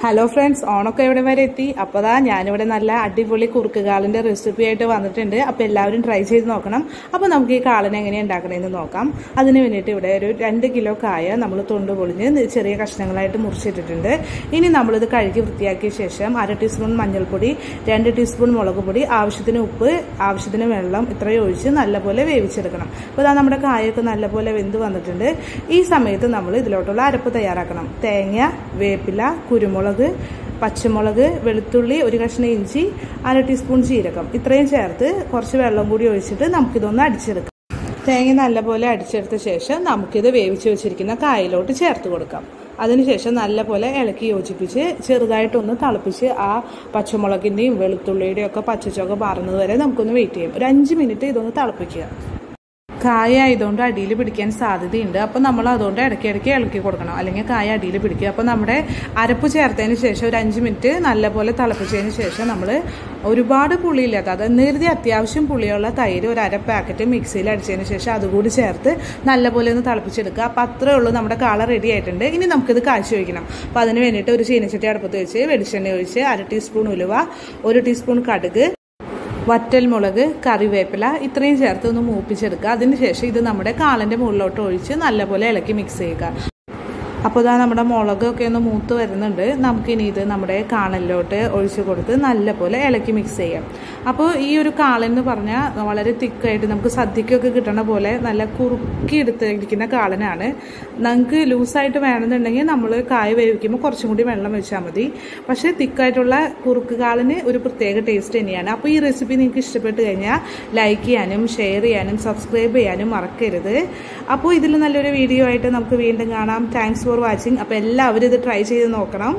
Hello friends ഓണൊക്കെ എവിടെ വരെ എത്തി? അപ്പോൾ അതാ ഞാനിവിടെ നല്ല അടിപൊളി കുറുക്ക് കാളിന്റെ റെസിപ്പി ആയിട്ട് വന്നിട്ടുണ്ട്. അപ്പോൾ എല്ലാവരും ട്രൈ ചെയ്ത് നോക്കണം. അപ്പോൾ നമുക്ക് ഈ കാളിനെ എങ്ങനെ ഉണ്ടാക്കണമെന്ന് നോക്കാം. അതിന് വേണ്ടിയിട്ട് ഇവിടെ ഒരു രണ്ട് കിലോ കായ നമ്മൾ തൊണ്ട് പൊളിഞ്ഞ് ചെറിയ കഷ്ണങ്ങളായിട്ട് മുറിച്ചിട്ടിട്ടുണ്ട്. ഇനി നമ്മളിത് കഴുകി വൃത്തിയാക്കിയ ശേഷം അര ടീസ്പൂൺ മഞ്ഞൾപ്പൊടി രണ്ട് ടീസ്പൂൺ മുളക് പൊടി ആവശ്യത്തിന് ഉപ്പ് ആവശ്യത്തിന് വെള്ളം ഇത്രയും ഒഴിച്ച് നല്ലപോലെ വേവിച്ചെടുക്കണം. അപ്പോൾ ഇതാ നമ്മുടെ കായൊക്കെ നല്ലപോലെ വെന്ത് വന്നിട്ടുണ്ട്. ഈ സമയത്ത് നമ്മൾ ഇതിലോട്ടുള്ള അരപ്പ് തയ്യാറാക്കണം. തേങ്ങ വേപ്പില കുരുമുളക് പച്ചമുളക് വെളുത്തുള്ളി ഒരു കഷ്ണം ഇഞ്ചി അര ടീസ്പൂൺ ജീരകം. ഇത്രയും ചേർത്ത് കുറച്ച് വെള്ളം കൂടി ഒഴിച്ചിട്ട് നമുക്കിതൊന്ന് അടിച്ചെടുക്കാം. തേങ്ങ നല്ലപോലെ അടിച്ചെടുത്ത ശേഷം നമുക്കിത് വേവിച്ച് വെച്ചിരിക്കുന്ന കായലോട്ട് ചേർത്ത് കൊടുക്കാം. അതിനുശേഷം നല്ലപോലെ ഇളക്കി യോജിപ്പിച്ച് ചെറുതായിട്ടൊന്ന് തിളപ്പിച്ച് ആ പച്ചമുളകിന്റെയും വെളുത്തുള്ളിയുടെയും ഒക്കെ പച്ചച്ചൊക്കെ മാറുന്നത് വരെ നമുക്കൊന്ന് വെയിറ്റ് ചെയ്യാം. ഒരു അഞ്ച് മിനിറ്റ് ഇതൊന്ന് തിളപ്പിക്കുക. കായ ആയതുകൊണ്ട് അടിയിൽ പിടിക്കാൻ സാധ്യതയുണ്ട്. അപ്പോൾ നമ്മൾ അതുകൊണ്ട് ഇടയ്ക്കിടയ്ക്ക് ഇളക്കി കൊടുക്കണം. അല്ലെങ്കിൽ കായ അടിയിൽ പിടിക്കുക. അപ്പോൾ നമ്മുടെ അരപ്പ് ചേർത്തതിന് ശേഷം ഒരു അഞ്ച് മിനിറ്റ് നല്ലപോലെ തിളപ്പിച്ചതിന് ശേഷം നമ്മൾ ഒരുപാട് പുളിയില്ലാത്ത അത് നേരത്തെ അത്യാവശ്യം പുളിയുള്ള തൈര് ഒരു അര പാക്കറ്റ് മിക്സിയിൽ അടിച്ചതിന് ശേഷം അതുകൂടി ചേർത്ത് നല്ലപോലെ ഒന്ന് തിളപ്പിച്ചെടുക്കുക. അപ്പോൾ അത്രേ ഉള്ളൂ നമ്മുടെ കാള റെഡി ആയിട്ടുണ്ട്. ഇനി നമുക്കിത് കാഴ്ച വയ്ക്കണം അപ്പോൾ അതിന് വേണ്ടിയിട്ട് ഒരു ചീനച്ചട്ടി അടുപ്പത്ത് വെച്ച് വെളിച്ചെണ്ണ ഒഴിച്ച് അര ടീസ്പൂൺ ഉലുവ ഒരു ടീസ്പൂൺ കടുക് വറ്റൽമുളക് കറിവേപ്പില ഇത്രയും ചേർത്ത് ഒന്ന് മൂപ്പിച്ചെടുക്കുക. അതിനുശേഷം ഇത് നമ്മുടെ കാളന്റെ മുകളിലോട്ട് ഒഴിച്ച് നല്ലപോലെ ഇളക്കി മിക്സ് ചെയ്യുക. അപ്പോൾ ഇതാ നമ്മുടെ മുളകൊക്കെ ഒന്ന് മൂത്ത് വരുന്നുണ്ട്. നമുക്കിനി ഇത് നമ്മുടെ കാളനിലോട്ട് ഒഴിച്ചു കൊടുത്ത് നല്ല പോലെ ഇളക്കി മിക്സ് ചെയ്യാം. അപ്പോൾ ഈ ഒരു കാളൻ എന്ന് പറഞ്ഞാൽ വളരെ തിക്കായിട്ട് നമുക്ക് സദ്യക്കൊക്കെ കിട്ടണ പോലെ നല്ല കുറുക്കി എടുത്തിരിക്കുന്ന കാളനാണ്. നമുക്ക് ലൂസായിട്ട് വേണമെന്നുണ്ടെങ്കിൽ നമ്മൾ കായ വേവിക്കുമ്പോൾ കുറച്ചും കൂടി വെള്ളം വെച്ചാൽ മതി. പക്ഷേ തിക്കായിട്ടുള്ള കുറുക്ക് കാളന് ഒരു പ്രത്യേക ടേസ്റ്റ് തന്നെയാണ്. അപ്പോൾ ഈ റെസിപ്പി നിങ്ങൾക്ക് ഇഷ്ടപ്പെട്ട് കഴിഞ്ഞാൽ ലൈക്ക് ചെയ്യാനും ഷെയർ ചെയ്യാനും സബ്സ്ക്രൈബ് ചെയ്യാനും മറക്കരുത്. അപ്പോൾ ഇതിൽ നല്ലൊരു വീഡിയോ ആയിട്ട് നമുക്ക് വീണ്ടും കാണാം. താങ്ക്സ് ഫോർ വാച്ചിങ് അപ്പോൾ എല്ലാവരും ഇത് ട്രൈ ചെയ്ത് നോക്കണം.